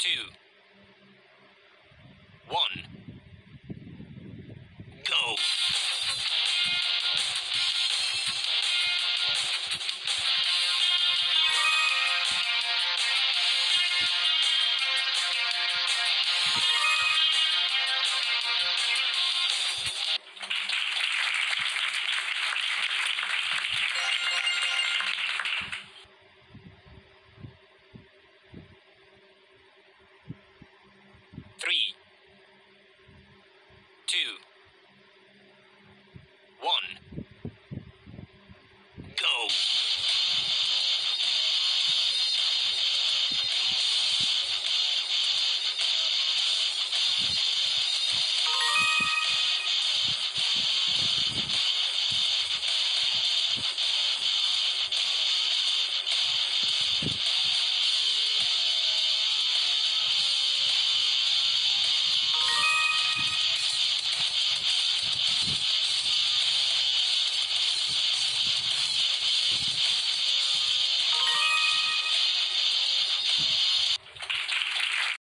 two.